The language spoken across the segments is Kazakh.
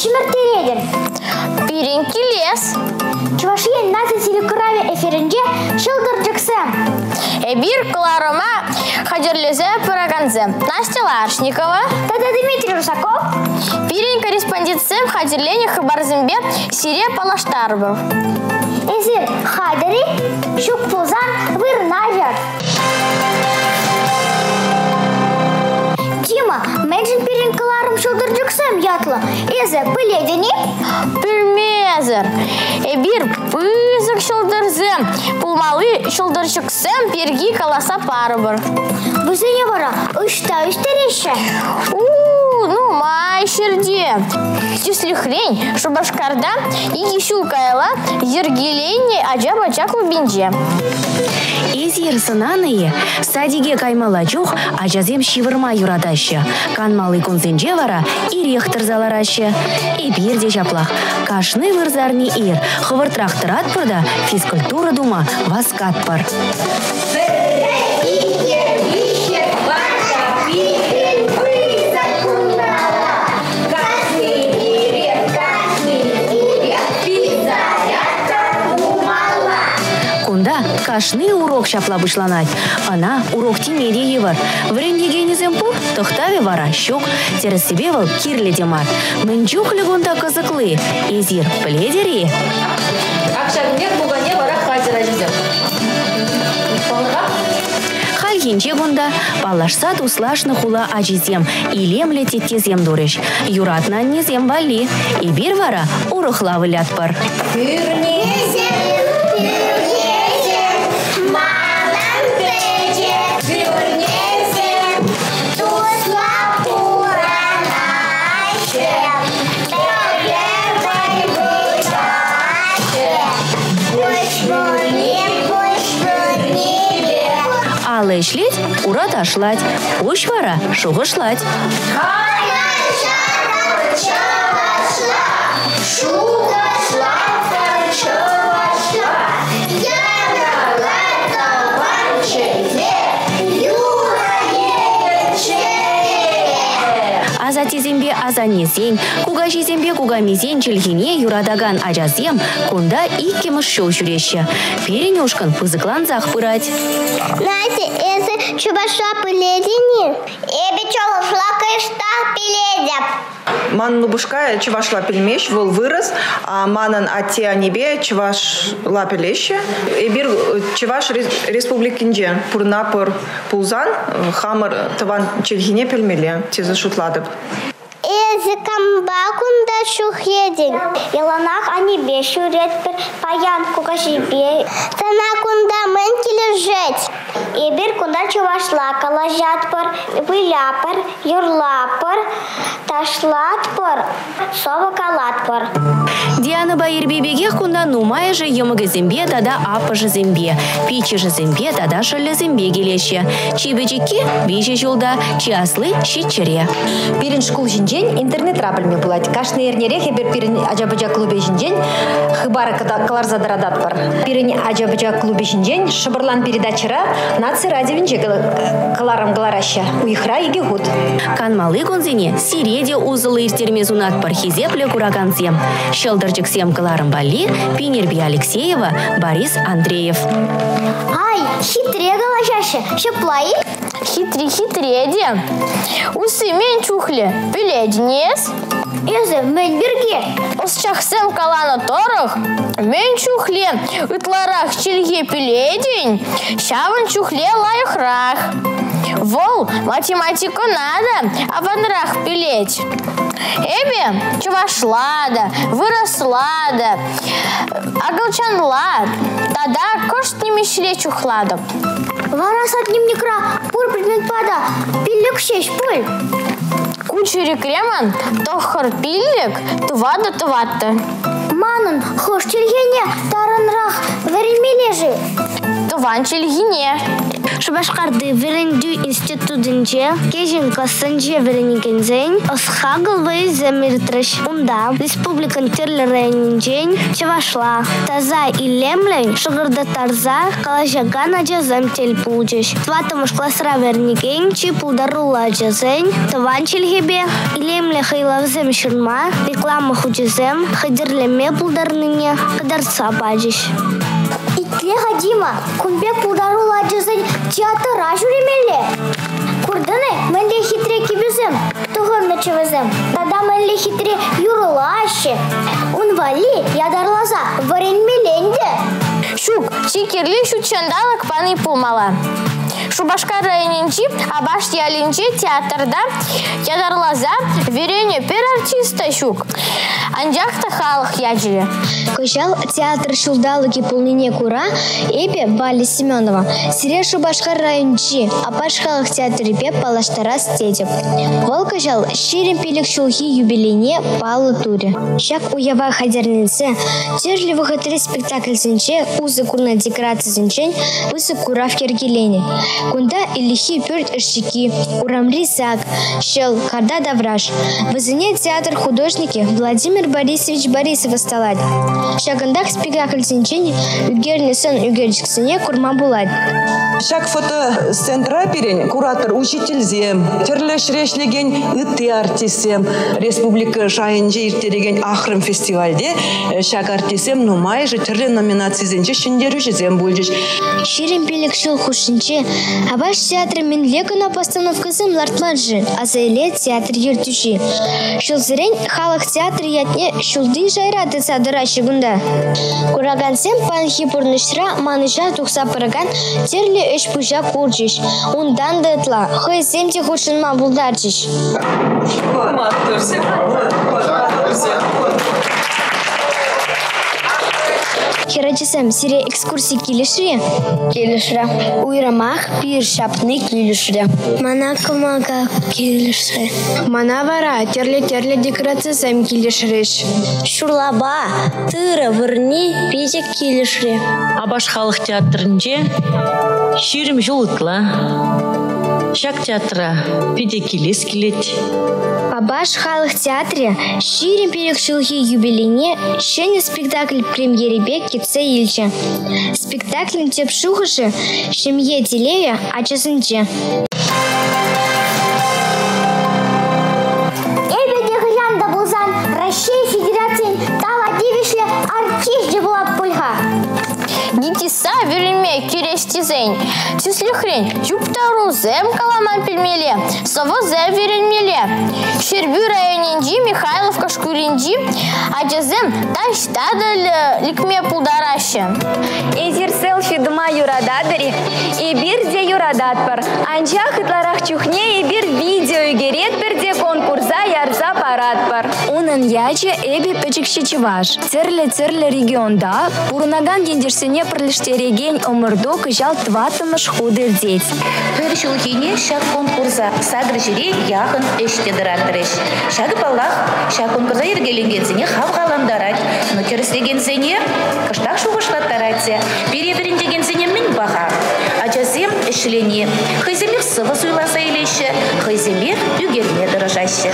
Мен шиміртередім. Пирен келес. Чувашия нация телекураве эфирінде шылдыр жүксім. Эбир Кларыма хадерлезе пыраганзе. Настя Лашникова. Тада Дмитрий Русаков. Пирен корреспондентсем хадерлене хабарзымбе сире палаштарбы. Эзир хадери шук пулзан вырнажар. Тима, меншін перен кыларым шылдыр жүксім ятлы. Эзі пыледені? Пирмезер. Эбир пызык шылдырзым. Пулмалы шылдырчыксым перги каласа парыбыр. Бұзыне бара, ұшта үстереші. У, ну май шерде. Если хрень, что башкарда и еще кайла ергелене аджаба чаклу бинже. Эзир сынаные, садиге каймала чух, ажазем шивырма юраташы. Канмалы конзенже вара, ирех тырзаларашы. И бирде жаплах. Кашны вырзарни ир, хывыртрах пырда, физкультура дума васкат пар. Кашны урок шапла бышланать. Ана урок тимеде евар. Врендегенізем пу, тохтаве вара щук, терес себе вал кирле демар. Легунда кызыклы, изир пледери. Акшагымбек бугане бара хазира жидем. Хальхинче гунда палашса туслашны хула ажизем, илемле теттезем дуреш. Юратна незем вали, и бир вара урыхла вылят пар. Ура ташлать. Уж вара шуғышлать. Аза тезембе аза несен, куга жезембе куга мизен чілгене юрадаган ажазем, кунда иккемыш шоу жүреші. Перенюшкан пызыклан зах пырать. Знаете, если чубаша пыледени, эбе чолу шлакышта пиледяп. Ман лубушка чуваш лапельмеш вол вырос, а манан ате анибе чуваш лапелеще. И бир чуваш республикинже пурнапыр пулзан хамыр таван чельгине пельмеле теза шутладып. Эзі камбакунда шухеден. Иланах они бешурет паян кукашибе. Тана кунда мен кележет. И бір кунда чувашла калажат пыр, выляпыр, юрлапыр, ташлат сова калат пыр. Диана Байырбебеге кунда нумай же емыгы зембе тада апы же зембе. Пичи же зембе тада шылы зембе келеші. Чибечеке бейші жолда, чиаслы щитчере. Пирин школ жинжен интернет рабылме булать. Кашны эрнерех бер пирин ажабыжа клубе жинжен хыбары калар задарадат бар. Пирин ажабыжа клубе жинжен шыбырлан передачыра наци радиовинже каларам галараща. Уихра иге гуд. Канмалы конзине сиреде узылы иртерме зунат пархизепле кураганзем. Шелдырчык сем каларым бали, Пинерби Алексеева, Борис Андреев. Ай, хитре галажаще, шеплай. Хитри хитреде. Усы мен чухле. Пиледнес. Эзі мен бірге. Усчахсем калана торох. Мен чухле. Ытларах чельге пиледень. Шаван чухле лайхрах. Вол, математику надо, а ванрах пилеть. Эбе чувашлада, вырослада, агалчанлад, тогда кошт не мишле чухладом. Вара сат дневникра, пур предмет пада, пилюк шеш пуль кучері крема, то хорпіллік, тувада туватта. Манын хош келгене таранрақ веремележи. Туван чельгине. Шубашкарды верендю институтынче кежин кассанче вереникензен осхагыл замиртрыш унда республикан терлі районинчен чавашла таза и лемлей шыгырда тарза калашаган ажазам тел пулчеш тватымыш классра верникен чи пулдарула ажазен таван челгебе илемле хайлавзем шырма реклама хучезем хадерлеме пулдарныне кадарца бажиш Итле Хадима, кунбе пудару ладжызын театра жүремелі. Курдыны мәнле хитре кибізім, тұғын ночевізім. Тада мәнле хитре юрылашы. Он вали ядарлаза варенмеленде. Шук, чикерли шучандалык паны пулмала. Шубашкар районинчи, абаш ялинчи театрда ядарлаза верене пер артиста шук. Анжақта халық яджили. Кожал театр шулдалыки полнине кура, эпе Бали Семенова. Сире Шубашкар райончи, апаш халық театры пеп палаштара стедеп. Вол кожал ширин пелек шулхи юбилейне палы туре. Шак уява хадернинсе, тержли выходри спектакль зинче, узы курна декорация зинчен, высы кура в кергелене. Кунда илихи пюрт ишчики, урамри сак, щел, карда давраш. Вызыне театр художники Владимир Борисович Борисов сталать. Шагандак спектакль зинчен, үгерні сын үгерчіксіне курма булать. Шак фото центра перен куратор учительзем, терлешрешлеген ытты артисем, республика шайынжы иртереген ахрым фестивальде шак артисем нумай же түрлі номинациязенче шындеру жезем бульжыш. Ширин пелек шыл хушинче, абаш театры мен лекуна постановкасын лартманжы, азайле театр ертуши. Шыл зірен халық театр ятне шулды жайраты садыра шыгында. Курагансем панхи пурнышра маныша тухса пыраган терле үш пужа курчиш. Ундан дытла, хой земте хушынма булдарчиш. Херачисем сире экскурсии килишри? Килишра. Уйрамах пир шапны килишри. Мана кумага килишри. Мана вара терле-терле декорациясем килешреш. Шурлаба, тыра вырни пезек килишри. Абаш халық театрынче ширим жылытла. Шак театра пиде келес келет. Абаш халық театре ширин перек шылхи юбилейне шене спектакль премьеребе кетсе илче. Спектакль теп шухышы шемье телея ачасынче. Россия Федерациян тала девишле артист же была пульха. Гитиса вереме керестизень. Тислихрень, юптару зем каламан пельмеле, сова зем веренмеле. Щербю районинджи, Михайловка шкуринджи, аджазем таш тадаль ликме пулдараще. Эзир селфи дума юрададари, и бирде юрадатпар. Анча хытларах чухне и бир видео герет бірде конкурса ярза парадпар. Унын яче эби пөчікші чываш. Церле-церле регионда пурнаган дендерсене пірліштереген омырдо кыжал тватымыш худыр деть. Пыр шулхине шак конкурса садыр жире яхын эштедіратырыш. Шагы баллах шак конкурса ергеленгенсене хавғаламдарать. Но керестегенсене кыштақ шуғышлаттаратсе. Перебіріндегенсене мен баға. Ачасем ішлене. Хыземех сывы суйласа илеші. Хыземех үгерме дырыжашы.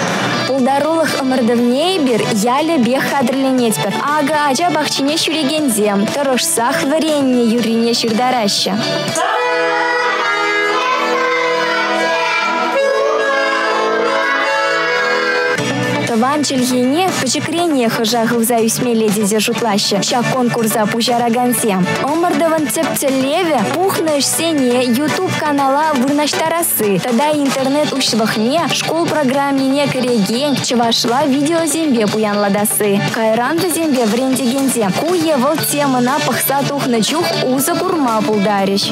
Пулдарулых ымырдывне бир яле бех кадрленетпер. Ага ача бахчине шүрегензем, тұрышсақ варенне юрине шүрдарашы. Тыван чельхине пычекрене хыжа хывза үсмеле дезе жутлаще. Ща конкурса пужара гансем. Омырдыван цепцелеве пухныш сене YouTube канала вырнаштарасы. Тогда интернет ушвахне школ программине кереген чывашла видео зембе пуянладасы. Кайран зембе врендегензе. Куе выл темына пахса тухны чух уза курма пулдарищ.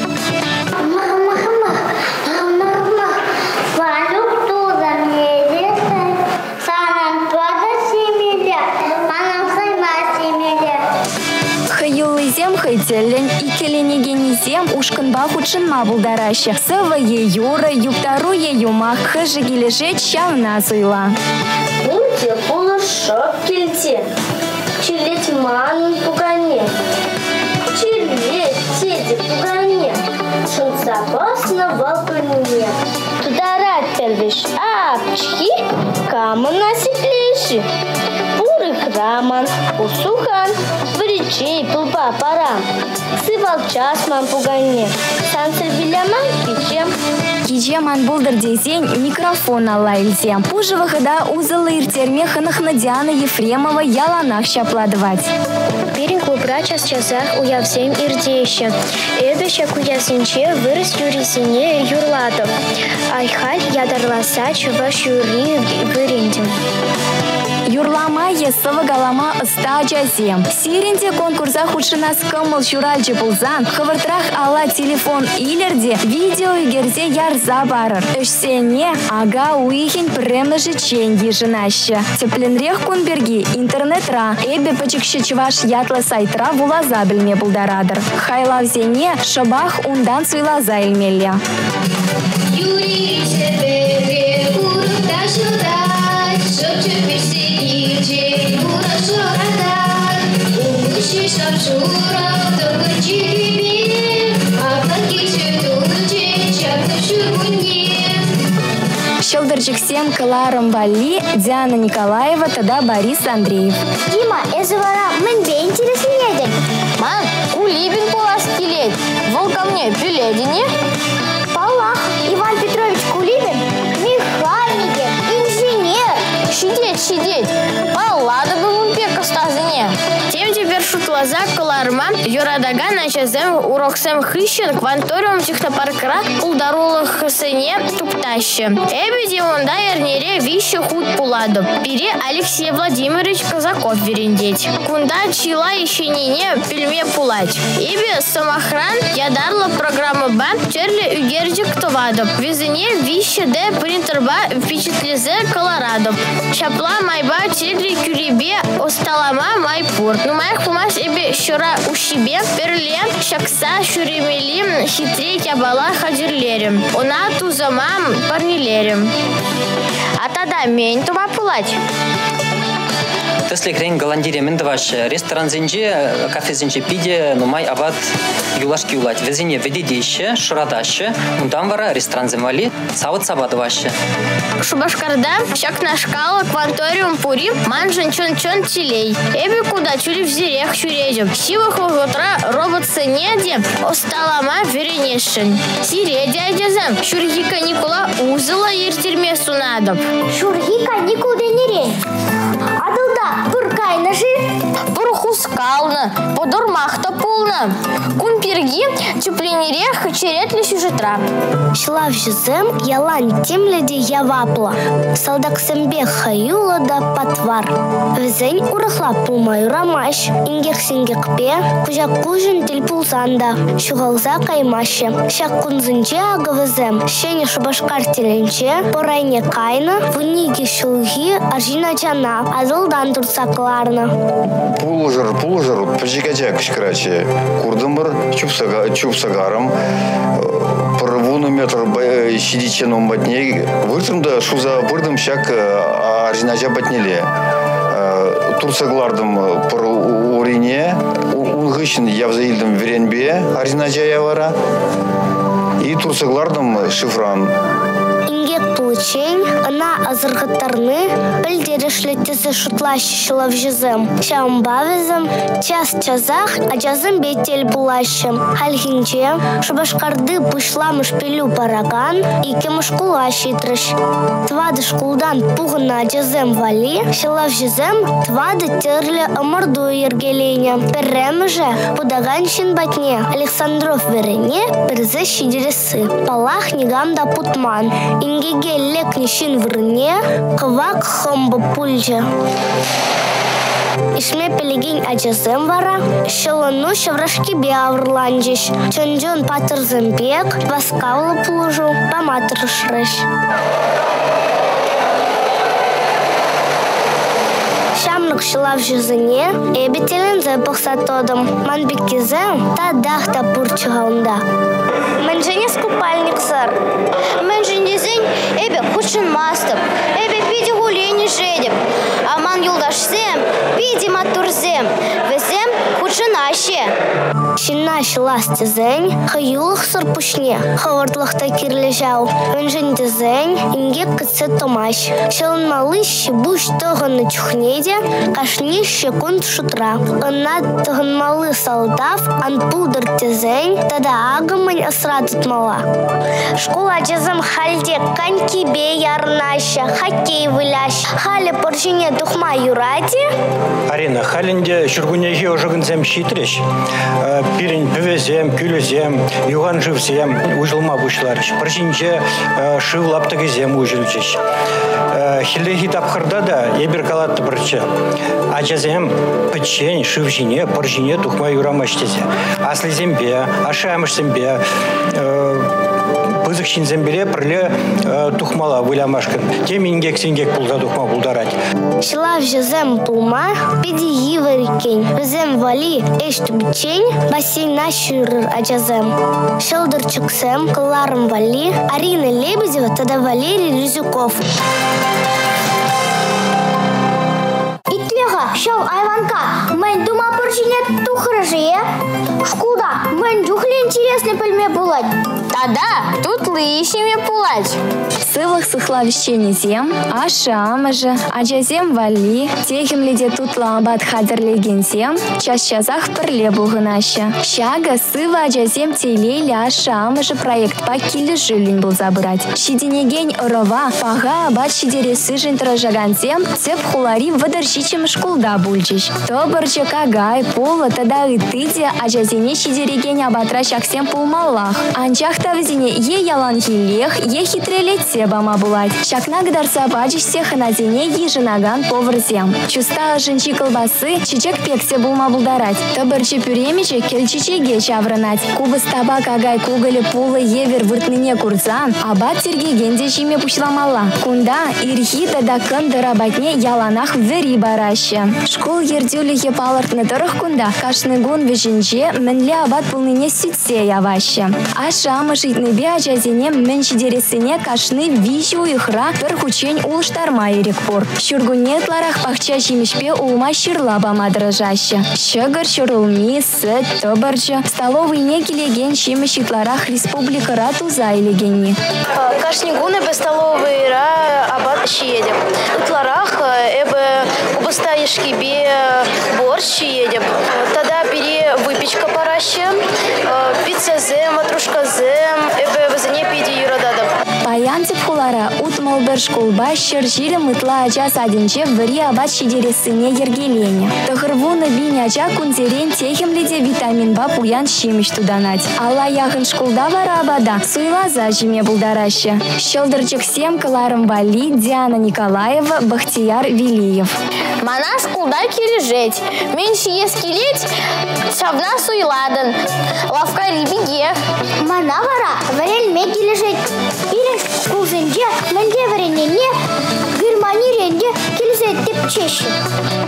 тилин икеленегенизем ушкынба хучынма булдараще. Сывы е юры, юптару е юма хыжы келешет шавна зуйла. Бұл тепулы шоп келте, чилет манын пугане. Чилет сети пугане, шынса босна балконе. Тударат пелвиш, апчхи, камына сеплеши. Пуры храман, пылба, парам. Сывал часман пугане, сансыр биляман печем. Кичеман булдыр дейсен микрофон алла илсем. Пужы выхода узылы иртерме хынахны Диана Ефремова яланах шапладывать. Пирин клубра час часах уявсем ирдейші. Эбеше куясынче вырыс юрисине юрлатып. Айхаль ядарласа чуваш юри вырендим. Юрлама есывы галама ыста жазем. Сиренде конкурса худшына скымыл шуральчы булзан, хывыртрах ала телефон илерде видео егерзе ярза барыр. Үшсене ага уихин премны жичен ежинаще. Тепленрех кунберги интернетра, эбе пачекші чываш ятла сайтра вулаза білме булдарадыр. Хайлавзене шабах ундан суйлаза илмелле. Юрий шурмуне. Шелдырчиксем Кларом Вали, Диана Николаева, тогда Борис Андреев. Дима, эзывара, мэнбе интересен еден. Ман, кулибин пулас келет. Вол ко кыларма, юрадага начазем уроксем хыщен кванториум технопаркра улдарулых сыне туптаще. Эбиди онда ернере вище худ пуладо. Пире Алексей Владимирович Казаков верендеть. Кунда чила еще не пельме пулать. Эби самохран ядарла программа Б терли үгердик товадо. Везене вище де принтерба впечатлизе Колорадо. Шапла майба тедри кюребе осталама майпур. Ну майх пумаш эбе щора ушибе перле шакса шуремели хитре ябала хадирлерим. Она тузамам парнилерим. А тогда мень Тесле крен голландире мен ваш ресторан зенже, кафе зенже пиде, ну май абат юлашки улать. Везене ведедеще, шурадаще, ундан вара ресторан земвали, сават сабат ваше. Шубашкарда, шак на шкала, кванториум пури, манжен чон чон телей. Эби куда чули в зирех чуредем. Сивах утра робот сынеде, осталама веренешен. Сире дядязам, шурги каникула узыла ертерме сунадып. Шурги каникул денере. Energie. Нажи. Пурхускалны, подурмахта пулны. Кумпирги, тюпленерех, черетли сюжетра. Шлав жезем, ялан темледе явапла. Салдаксембе хаюла да патвар. Везень урахла пумай рамаш. Ингех сингекпе, кужа кужин тил пулсанда. Шугалза каймаще. Шак кунзынче ага везем. Шене шубашкар теленче, порайне кайна, вуниги шулги, аржина чана. Азылдан турсакларна. Пулжыр, пулжыр, кышкырачы. Курдымыр, чупсага, чупсагарым. Пырвуну метр сидичен умбатне. Выртымда шуза бырдым шак аржинача батнеле. Турсаглардым пыр урине. Унгышын явзаилдым веренбе аржинача явара. И турсаглардым шифран. Ингек получень, она азыргыттарны, білдерешлеттесі шутлашы шылав жызым. Шам бавызым, час чазах, а жазым бетел булашым. Хальхинче, шубашкарды пышламыш пелю параган, ике мышкула шитрыш. Твады шкулдан пугына жазым вали, шылав жызым, твады терлі ымырду ергелене. Перрем же, пудаган батне, Александров верене, бірзі шидересі. Палах нигамда путман. Ингеге лек нишин врне, кывак хомбы пульже. Ишме пелегин ачасым вара, шылыну шеврашкебе авырланжыш. Чонжон патырзым бек, васкавлы пулжу, паматырышрыш. Шамлык шылав жүзіне, эбетелінзе бұқсатодым. Манбеккезе та дахта пурчығалында. Мен жене скупальник сыр. Мен день эбе хучын мастым эбе пиде гулени жедеп а Аман юлдашсем, пиде матурзем. Везем худшын аще. Шинна шылас тезень, хаюлых сырпушне, хавардлыхта кирлежау. Өнжен тезень, инге кыцы томаш. Шылын малыш буш тығыны чухнеде, кашни секунд шутра. Ына тығынмалы салдав, ан пудыр тезень, тада агымын асрадыт мала. Школа жазым халде каньки бе ярнаша, хоккей выляш. Халі поржине тухма юради, Арина, халінде жүргінеге ожығынзем шитреш. Пирин пөвезем, күлізем, юған живзем, ұжылма бұшларыш. Біржінже шыв лаптығызем ұжылчеш. Хилехи тапқырда да ебір калатты бірчі. Ачазем пічен, шывжине, біржине тухма юрамаштезе. Аслызембе, ашамышсембе, пызык шинзембеле пірле тухмала выламашкын. Тем ингек пулда тухма пулдарать. Шла в жезем пулма, пиди йывыркен, везем вали, эшт бичень, бассейн нащурыр аджазем. Шелдыр чуксем, кыларым вали, Арина Лебедева, тогда Валерий. Итлега, шел айванка, мен дума поржине тухрыжие. Шкуда, мен духли интересный пельме булать. Тогда тут лыщами пулать. Сывых сыхлавщение зем, аша амыжы, аджазем вали, техим лиде тут ламбат хадырлеген зем, час часах пірле бұғынашы. Шага сыва аджазем тейлейлі аша амыжы проект па килі жылін бұл забырать. Шиденеген ұрова, паға абат шидересі жынтыра жагансем, цеп хулари выдыршичем шкулда бульчиш. Тобырчы кагай, пола, тада ытыде, аджазене шидереген абатра шаксем пулмаллах. Анчах тавзине е ялан хилех, е хитрелетсе бама булать. Шакна гдарса бачишсе ханазине ежинаган поварзем. Чуста жынчи колбасы чечек пексе булма булдарать. Табырчы пюремиче келчичеге чаврынать. Кубыс табак агай кугылы пулы евер выртныне курзан, абат тергегенде жиме пушламалла. Кунда ирхи тада кынды рабатне яланах вери бараще. Школ ердюлі епалыртны тұрық кунда кашны гун вежінже мінле абат пулныне сүтсе яваще. Аша амышитны бе ажазене мін кашны виші уйхра бір хучень улыштарма ерек пор. Шүргуне тларах пахча жимешпе улма шырла бамадырыжаще. Шыгыр шырылми, сыт, тыбырчы, столовый не келеген шимешитларах республика туза илегенни. Кашнигуны без столовый ра абат шиедем. Утларах эбе Устаєш тебе борщ и едем. Тогда бери выпечка параще, э, пицца зем, ватрушка зем, э, ебе везене піді юрададам. Паян цепкулара, ут молдыр школба шыр жирі мытла ача садинче ври абат шидересіне ергелене. Тахырвуны бин ача кунзерен техемледе витамин ба пуян шимиш туданать. Алла яхын школда вара абада суйлаза жиме булдараще. Щелдырчык сем кыларым вали Диана Николаева, Бахтияр Велиев. Мана шкулда кирежеть. Меньше ескелеть, шавна суйладын. Лавка германиренде, келзет деп чеші.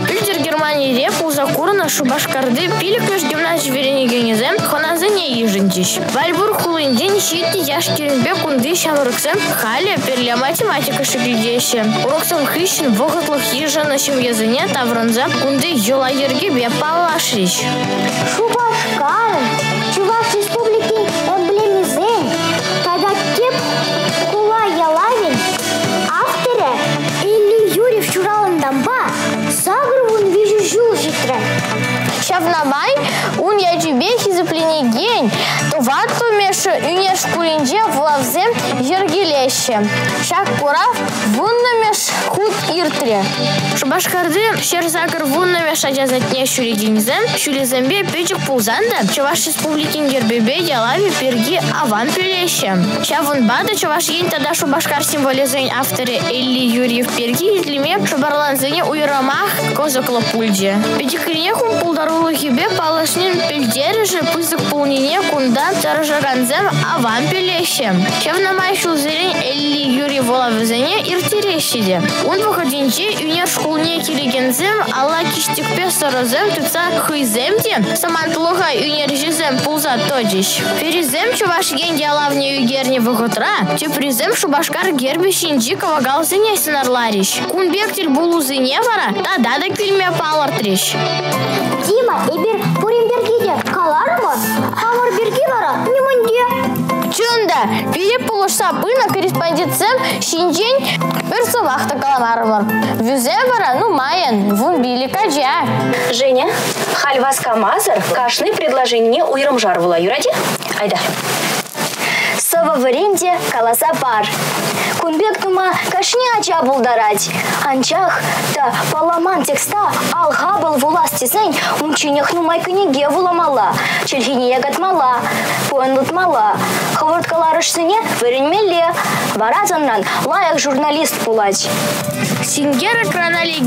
Пильдер Германии пулза курна шубашкарды пилик меж гимназ веренегенезем хоназыне ежіндеш. Вальбур хулынден шитті яш керінбе кунды шамырыксем халі перле математика шегледеше. Уроксам хыщен вогытлых ежана шым языне таврынза кунды жола ерге бе палашрич. Шубашкарын, Чуваш республики Шавнамай, ун я тебе хизыплене мешу юнеш кулинже влавзем ергелеще. Шак курав вунна меш худ иртре. Шубашкарды шерзагыр вунна меш ажазатне шүлединзем, шүлезембе печик пулзанда, Чуваш республикин гербебе ялави перги аван пелеще. Шавун бада Чуваш ень тада шубашкар символизен авторы Элли Юрьев перги итлиме шубарланзыне уйрамах козакла пульде. Педикрине хум пулдарулы хибе палашнин пельдережи пызык пулнине кунда таражаганзем аван пелеще. Чевнамай шулзерен Элли Юрьев волавызыне иртерещиде. Он выходинче юнер шкулне кирегензем алла киштикпе сарозем туца хыйземде самантлуга юнер жизем пулза тоджиш. Перезем чуваш ген ялавне югерне выготра, тюпризем шубашкар гербе шинджи кавагалзыне сынарлариш. Кунбектель булузыне вара, тада да килме палартриш. Дима, эбир Пуримбергиде калар не пире пулышса пына корреспондентсем шинжен бір сылақты каламары бар. Вюзе бара, ну майын, вун били кажа. Женя, хальвас камазыр, кашны предложение уйрым жар була юради? Айда. Варенде каласа пар. Кунбек тума кашни ача булдарать. Анчах та паламан текста алға был властисен унчинях нумай книге вуламала. Челхине ягатмала, пуэнлутмала. Хавырткаларышсыне веренмеле. Варазаннан лаяк журналист булать. Сингера кранали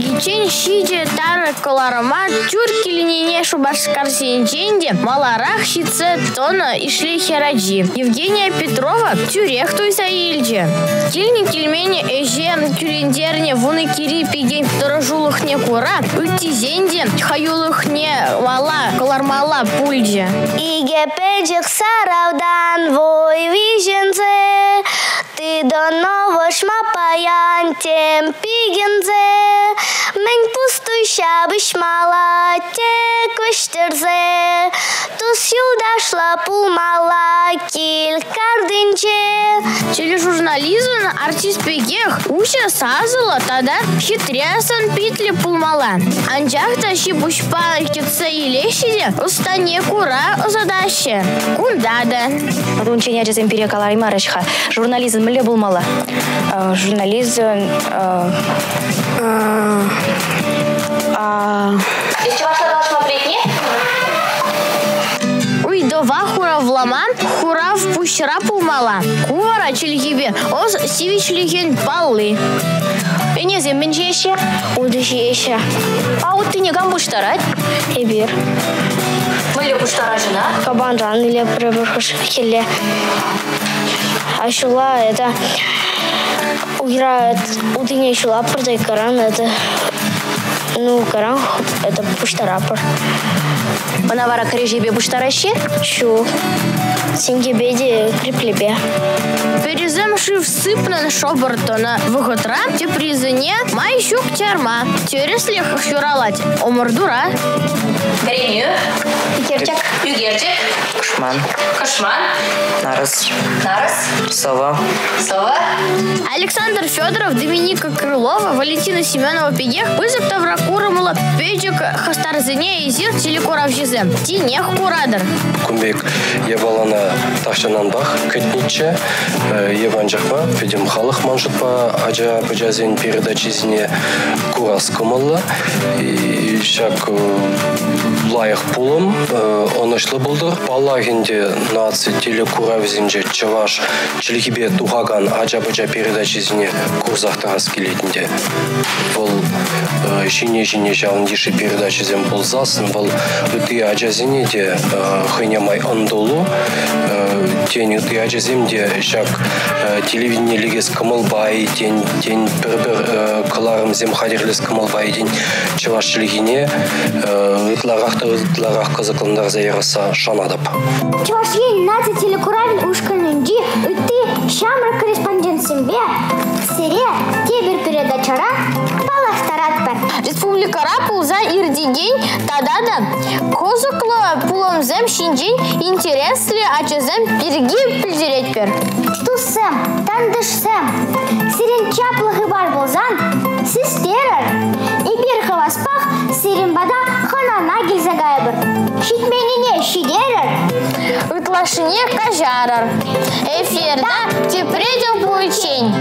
шиде тары коларыма тюр килинине шубашкар синченде маларах щице тона ишли хераджи. Евгения Петрова тюрех туйса ильче. Кильни кильмени эже кюлендерне вуны кири пиген дорожулыхне кура, үттизенде хаюлыхне вала колармала пульже. Иге педжик сараудан вой вижензе, ты до новошма паян пигензе, мен пустой шабыш мала тек выштерзе, тус юдашла пулмала кардинче. Тележурнализм артист пегех уша сазыла тада хитрясан петли пулмала. Анжахта ши бушпа кетсе илешиде устане кура задача. Кундада. Рунчен яжыз империя каларай марышха. Журнализм міле булмала. Э, Журнализм... Пущара пулмала. Куара чилгиве оз сивичлиген баллы. Эне земмен жеше? Уды жеше. А вот ты не гамбуштарать? Эбир. Мыле пуштара жена? Кабан ран или прибырхыш хеле. А шула это... Уграет, удыня шула продай каран, это ну, каран, это пуштарапор. Манавара корежебе пуштараще? Шу. Сінгібеді криплебе. Переземшивси на шобортона вихотра, ті призине майщук тярма. Тюреслех хюралать. Омордура. Греню. Игерчак. Игерчак. Кошман. Кошман. Нарос. Нарос. Сова. Сова. Александр Федоров, Доминика Крылова, Валентина Семенова Пегех, Вызов Тавракурамула, Пейджик Хастарзине и Зир Телекурав Жизем. Тинех Курадер. Кумбек. Я балан ебалана тахчананбах кетниче ебан жахма педем халық маншутпа ажа бажазин передачизине курас кумалла. И шак лайық пулым онышлы булдыр паллагинде наци телекуравизинже чаваш чилхибе тухаган ажа бажа передачизине курсахтарас келетінде. Бұл шине шине жауындиши передачизен болзасын. Бұл үти ажазине де хыйнямай ындолу тень ажаземде шак телевидение легес кымылбай тень тень бір бір кыларым зем хадерлес кымылбай ден ытларахта ытларах кызыклындар заяраса шанадып Чувашин наци телекуравин ушканынди үтти шамра корреспондент симбе сире тебір передачара палаштарат бар. Республикара пулза ирдигень тадада козыклы пулымзем шинжин интересли ачызем пирги пілдерет пер. Туссем, тандышсем, сирен чаплығы бар болзан, сіз терір. Ибір хаваспах сирен бада ханана келзагай бір. Шитменіне шидерір. Ытлашыне кажарар. Эфирда тепредел буйчень.